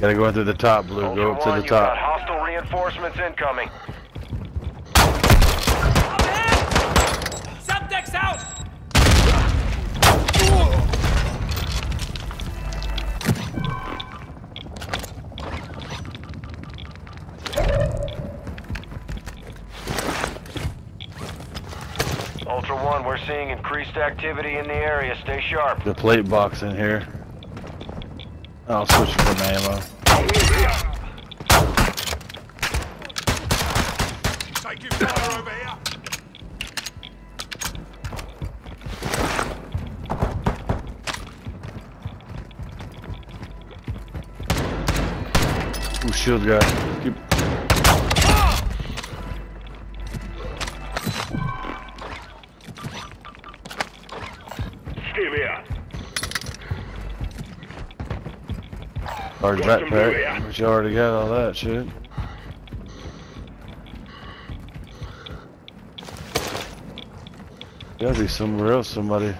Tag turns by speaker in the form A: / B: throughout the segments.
A: Gotta go in through the top, Blue.
B: Ultra
A: Go up to the
B: you've got
A: top.
B: hostile reinforcements incoming.
C: Subdeck's out!
B: Ultra One, we're seeing increased activity in the area. Stay sharp.
A: The plate box in here. I'll switch it from ammo.
D: Taking fire over
A: shield guy. Keep... Large backpack. But you already got all that shit. Gotta be somewhere else, somebody.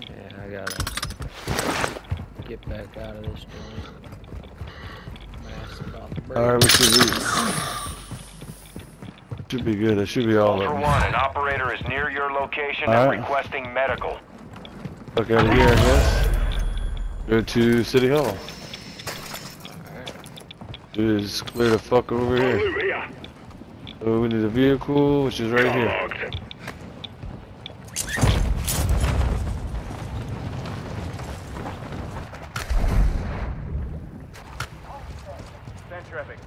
E: Yeah, I gotta get back out of this joint. Mass about to break.
A: Alright, we should be. Should be good. It should be all of
B: Ultra
A: them.
B: One, an operator is near your location
A: All
B: and
A: right.
B: requesting medical.
A: Look out of here, I guess. Go to City Hall. Dude, just clear the fuck over here. Oh, we need a vehicle, which is right here.
D: Logged.
B: Send traffic.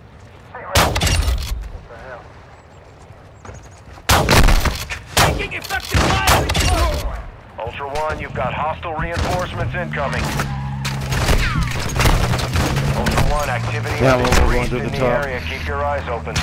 C: Taking effective fire!
B: Ultra One, you've got hostile reinforcements incoming. Ultra One, activity
A: Yeah, well, we're going to
B: in
A: the
B: the
A: top.
B: area. Keep your eyes open.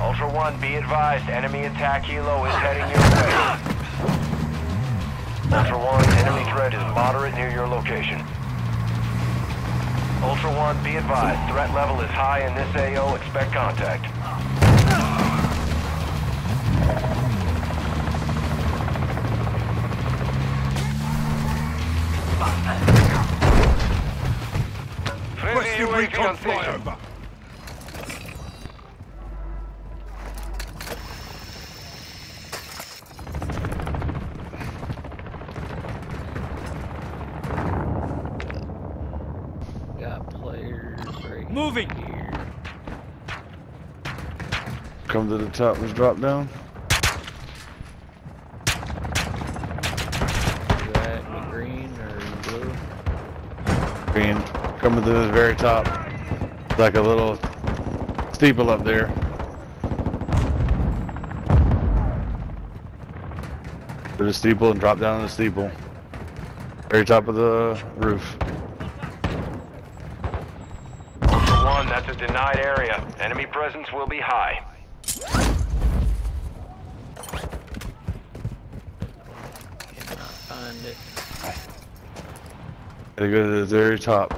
B: Ultra One, be advised, enemy attack helo is heading your way. Ultra One, enemy threat is moderate near your location. Ultra One, be advised, threat level is high in this AO. Expect contact. Friendly UAV on station.
D: flyover.
E: Got players right
C: Moving.
E: here.
A: Come to the top, let's drop down.
E: You at in green or in blue?
A: Green. Coming to the very top. Like a little steeple up there. To the steeple and drop down the steeple. Very top of the roof.
B: One, that's a denied area. Enemy presence will be high.
E: Cannot find it.
A: Gotta go to the very top.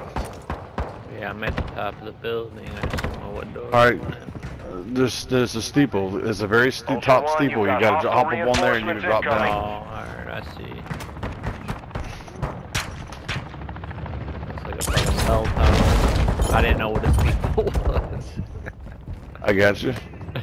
E: Yeah, I'm at the top of the building. I just don't know what door.
A: Alright. Uh, There's, there's a steeple. It's a very ste
B: Ultra
A: top
B: One,
A: steeple.
B: you've got
A: gotta
B: hostile
A: hop up on there and you can drop
B: reinforcements
E: Oh,
A: down.
E: alright, I see. Looks like a fucking bell tower. I didn't know what a steeple was.
A: I got you.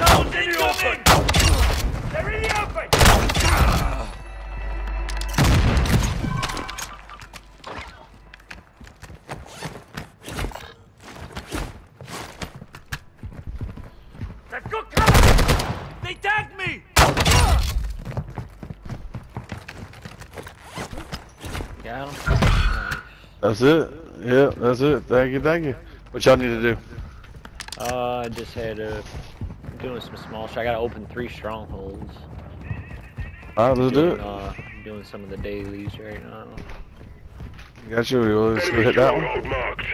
C: Zone's incoming! They're in the open! They tagged me!
E: Got him?
A: That's it. Yep, that's it. Thank you, thank you. What y'all need to do?
E: Uh, I just had to doing some small shit. I gotta open three strongholds.
A: Alright, let's do it.
E: Uh, doing some of the dailies right now.
A: Got you. Let's go hit that one.
E: Alright.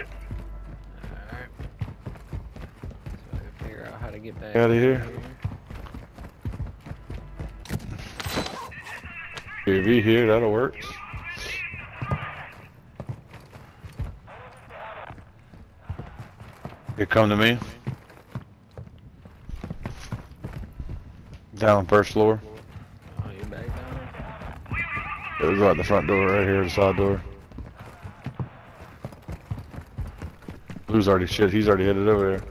E: So I can figure out how to get back
A: Outta
E: in
A: here. UAV here, that'll work. You come to me. Down first floor.
E: Oh, you back down?
A: Yeah, we go out the front door right here, the side door. Blue's already shit, he's already headed over there.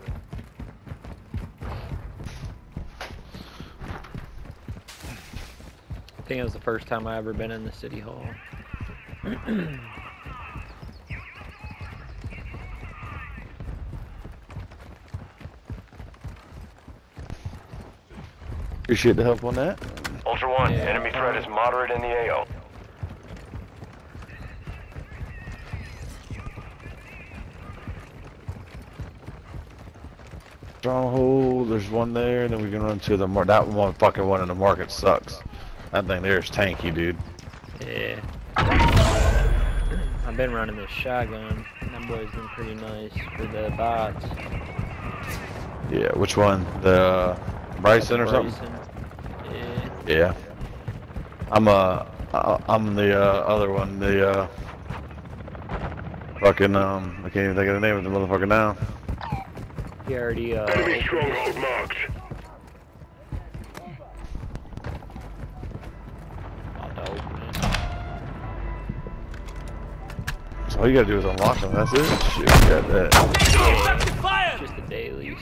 E: I think it was the first time I ever been in the city hall.
A: Appreciate the help on that.
B: Ultra One,
E: Yeah.
B: enemy threat is moderate in the AO.
A: Stronghold, there's one there, then we can run to the mar- that one fucking one in the market sucks. That thing there is tanky, dude.
E: Yeah. I've been running this shotgun. That boy's been pretty nice for the bots.
A: Yeah, which one? The uh, Bryson or something?
E: Yeah.
A: Yeah. I'm uh, I- I'm the uh, other one, the uh, fucking um, I can't even think of the name of the motherfucker now.
E: He already uh
D: Enemy stronghold marked.
E: about to open it.
A: So all you gotta do is unlock them. That's it. Shit, got that.
C: Effective fire!
E: Just the dailies.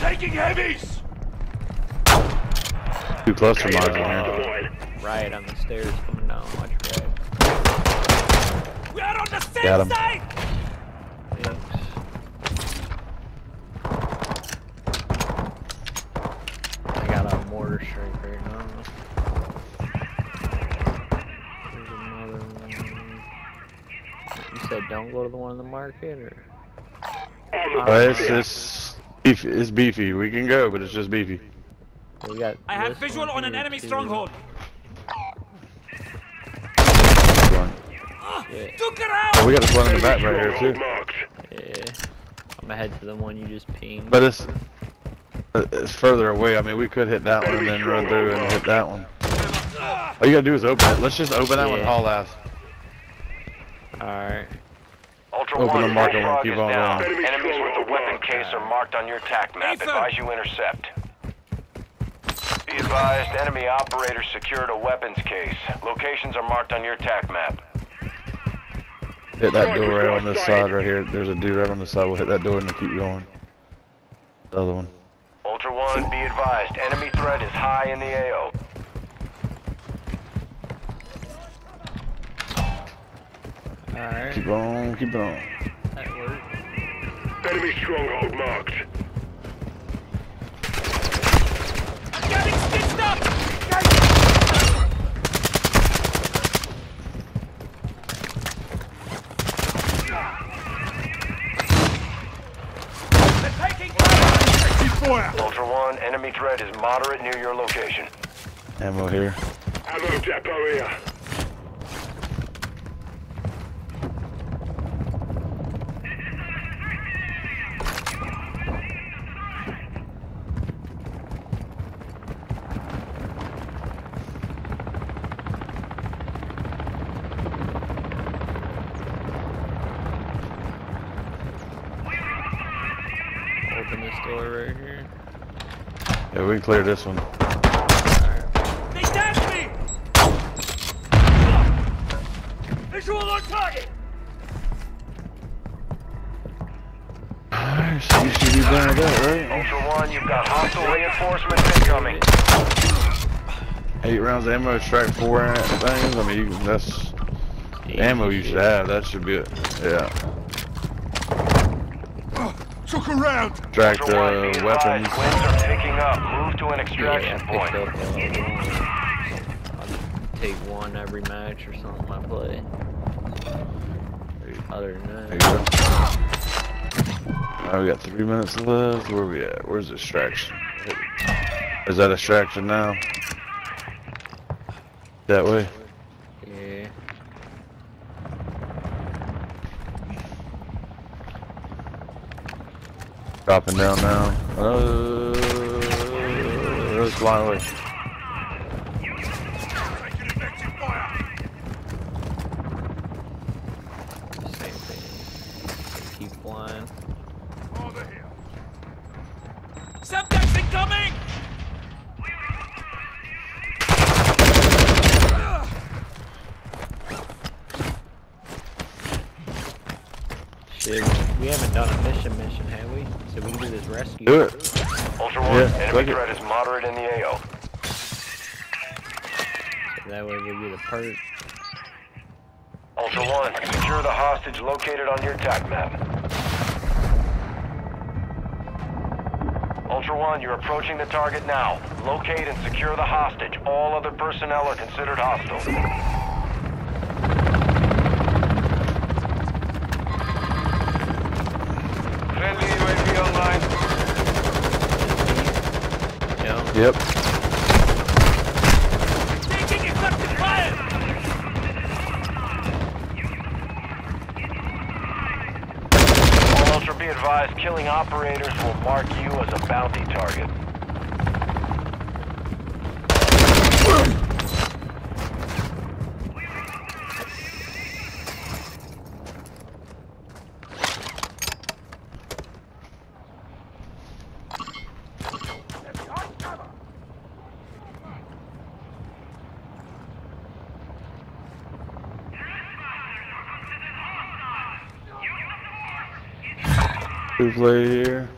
C: Taking heavies!
A: Two cluster mines
D: Deployed.
A: here.
E: Right on the stairs coming down. Watch right.
C: We are on the same
A: Got him.
C: side!
E: Yep. I got a mortar strike right now. There's another one. You said don't go to the one in the market, or?
A: Uh, it's it's beefy. It's beefy. We can go, but it's just beefy.
E: We got
C: I have visual on an enemy
E: too.
C: stronghold.
A: One.
E: Yeah,
C: Took her out!
A: Oh, we got this one in the back right here too.
E: yeah. I'm gonna head to the one you just pinged.
A: But it's uh, it's further away. I mean, we could hit that one and then run through and hit that one. All you gotta do is open it. Let's just open that one
E: Yeah.
A: haul ass.
B: Ultra
E: Alright.
A: Open
B: One,
A: the marker
B: your
A: one,
B: frog
A: keep
B: is
A: on
B: down.
A: going.
B: Enemies with the weapon case are marked on your TAC map.
C: Ethan!
B: Advise you intercept. Be advised, enemy operators secured a weapons case. Locations are marked on your TAC map.
A: Hit that door right on this side right here. There's a dude right on the side. We'll hit that door and then keep going. The other one.
B: Ultra One, be advised, enemy threat is high in the AO.
E: Alright.
A: Keep on, keep on.
E: That worked.
D: Enemy stronghold marked.
C: I'm getting stitched up! They're taking fire!
B: Ultra One, enemy threat is moderate near your location.
A: Ammo here.
D: Ammo depot here.
A: Yeah, we can clear this one.
C: They tagged me! Visual on target!
A: Alright, so you should be done with that, right?
B: Ultra One, you've got hostile reinforcements incoming.
A: Eight rounds of ammo, strike four things. I mean, you, that's ammo you should have. That should be it. Yeah.
C: Took a round.
A: Track
B: Ultra
A: the weapons.
B: winds are picking up. Move to an
E: Yeah,
B: extraction
E: I picked
B: point.
E: up uh. I take one every match or something I play. Other than that,
A: go. Now we got three minutes left. Where we at? Where's the extraction? Is that extraction now? That way?
E: yeah.
A: Dropping down now. Uh, fly away.
B: Enemy threat is moderate in the AO.
E: That way we get a perk.
B: Ultra One, secure the hostage located on your attack map. Ultra One, you're approaching the target now. Locate and secure the hostage. All other personnel are considered hostile. Friendly UAV online.
E: Yeah.
A: Yep.
B: All be advised, killing operators will mark you as a bounty target.
A: Two play here.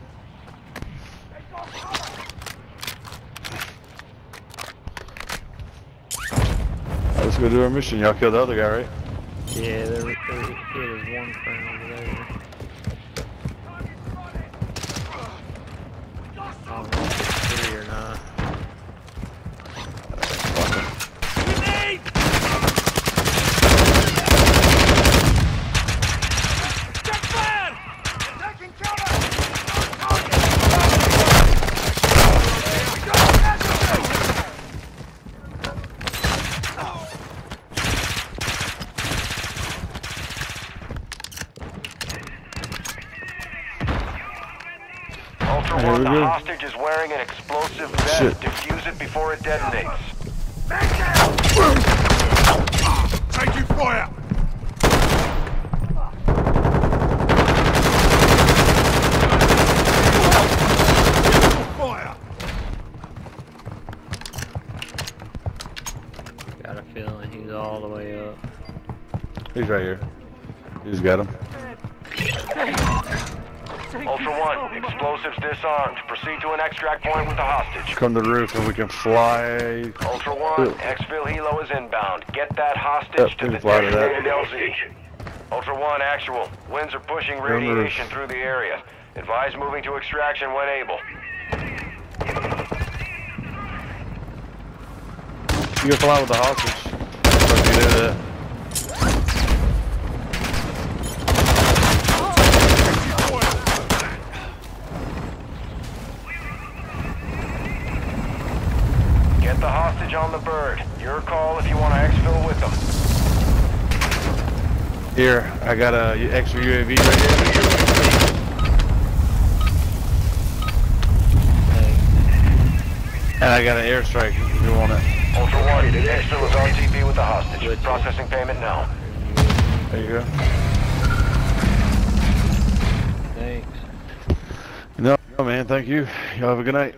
A: Let's go do our mission. Y'all killed the other guy, right?
E: Yeah, there, there, there's one friend over there. I don't know if it's three or not.
C: Grenade! Check fire! Taking cover!
B: Ultra
A: Here
B: One, the
A: go.
B: hostage is wearing an explosive vest.
A: Shit.
B: Defuse it before it detonates.
C: Taking fire! Fire!
E: Got a feeling he's all the way up.
A: He's right here. He's got him.
B: Ultra One, explosives disarmed. Proceed to an extract point with the hostage.
A: Come to the roof and we can fly.
B: Ultra One,
A: Ooh.
B: exfil helo is inbound. Get that hostage
A: Yep,
B: to the
A: fly to that.
B: designated LZ. Ultra One, actual. Winds are pushing
A: on the
B: radiation through the area. Advise moving to extraction when able.
A: You can fly with the hostage.
B: Hostage on the bird. Your call if you want to exfil with them.
A: Here, I got a extra UAV right here.
E: Hey,
A: And I got an airstrike if you want it.
B: Ultra One, exfil is RTB with the hostage.
E: Good.
B: Processing payment now.
A: There you go.
E: thanks.
A: No, man, thank you. Y'all have a good night.